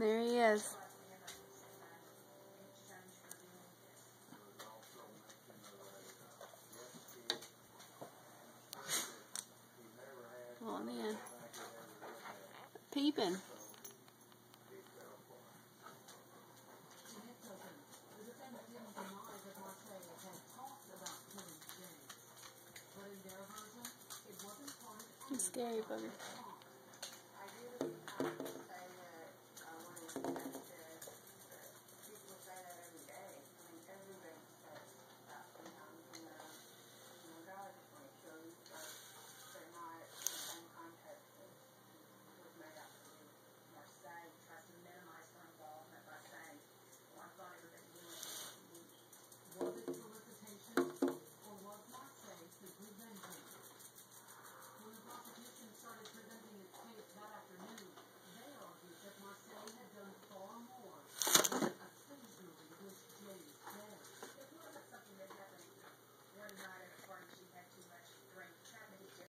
There he is. Oh, On in. Peeping. He's scary, bugger.